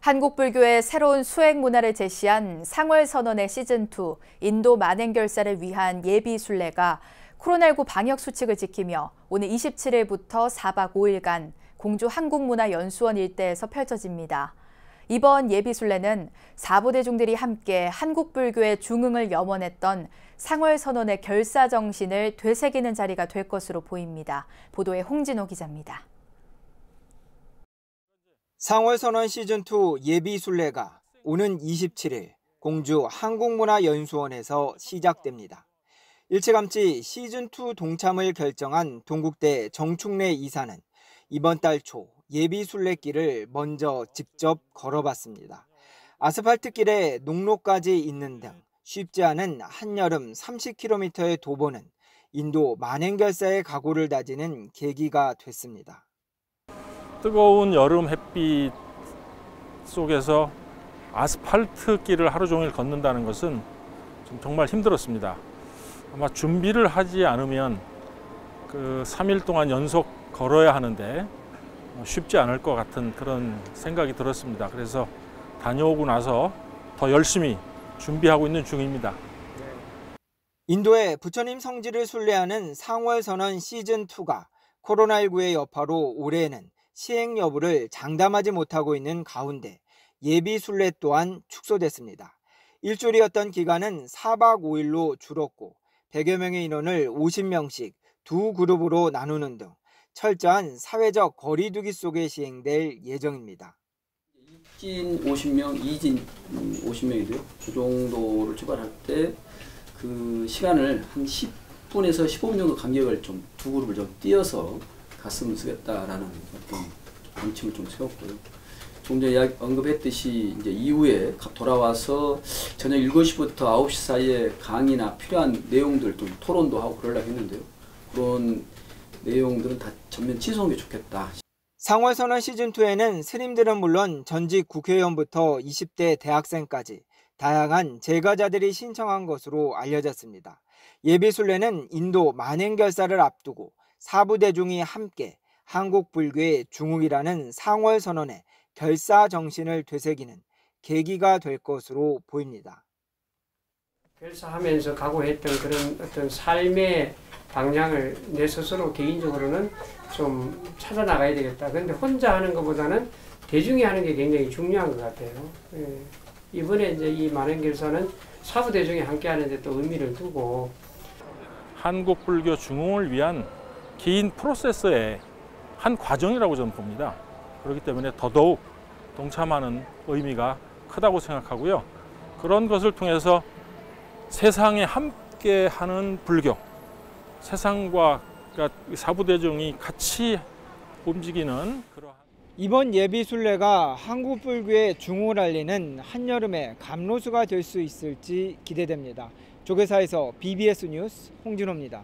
한국 불교의 새로운 수행 문화를 제시한 상월 선언의 시즌2 인도 만행결사를 위한 예비 순례가 코로나19 방역 수칙을 지키며 오늘 27일부터 4박 5일간 공주 한국문화연수원 일대에서 펼쳐집니다. 이번 예비 순례는 사부대중들이 함께 한국 불교의 중흥을 염원했던 상월 선언의 결사 정신을 되새기는 자리가 될 것으로 보입니다. 보도에 홍진호 기자입니다. 상월선언 시즌2 예비순례가 오는 27일 공주 한국문화연수원에서 시작됩니다. 일찌감치 시즌2 동참을 결정한 동국대 정충래 이사는 이번 달 초 예비순례길을 먼저 직접 걸어봤습니다. 아스팔트 길에 농로까지 있는 등 쉽지 않은 한여름 30km의 도보는 인도 만행결사의 각오를 다지는 계기가 됐습니다. 뜨거운 여름 햇빛 속에서 아스팔트 길을 하루 종일 걷는다는 것은 정말 힘들었습니다. 아마 준비를 하지 않으면 그 3일 동안 연속 걸어야 하는데 쉽지 않을 것 같은 그런 생각이 들었습니다. 그래서 다녀오고 나서 더 열심히 준비하고 있는 중입니다. 인도의 부처님 성지를 순례하는 상월선언 시즌2가 코로나19의 여파로 올해는 시행 여부를 장담하지 못하고 있는 가운데 예비 순례 또한 축소됐습니다. 일주일이었던 기간은 4박 5일로 줄었고 100여 명의 인원을 50명씩 두 그룹으로 나누는 등 철저한 사회적 거리두기 속에 시행될 예정입니다. 입진 50명, 이진 50명이고요. 그 정도를 출발할 때 그 시간을 한 10분에서 15분 정도 간격을 좀 두 그룹을 좀 띄어서 갔으면 쓰겠다라는 어떤 방침을 좀 세웠고요. 좀 전에 언급했듯이 이제 이후에 돌아와서 저녁 7시부터 9시 사이에 강의나 필요한 내용들 좀 토론도 하고 그러려고 했는데요. 그런 내용들은 다 전면 취소하는 게 좋겠다. 상월선언 시즌2에는 스님들은 물론 전직 국회의원부터 20대 대학생까지 다양한 제가자들이 신청한 것으로 알려졌습니다. 예비순례는 인도 만행결사를 앞두고 사부대중이 함께 한국 불교의 중흥이라는 상월 선언의 결사 정신을 되새기는 계기가 될 것으로 보입니다. 결사하면서 각오했던 그런 어떤 삶의 방향을 내 스스로 개인적으로는 좀 찾아 나가야 되겠다. 그런데 혼자 하는 것보다는 대중이 하는 게 굉장히 중요한 것 같아요. 예. 이번에 이제 이 많은 결사는 사부 대중이 함께 하는데 또 의미를 두고 한국 불교 중흥을 위한 긴 프로세스의 한 과정이라고 저는 봅니다. 그렇기 때문에 더더욱 동참하는 의미가 크다고 생각하고요. 그런 것을 통해서 세상에 함께 하는 불교, 세상과 그러니까 사부대중이 같이 움직이는 그러한 이번 예비 순례가 한국 불교의 중흥을 알리는 한여름의 감로수가 될 수 있을지 기대됩니다. 조계사에서 BBS 뉴스 홍진호입니다.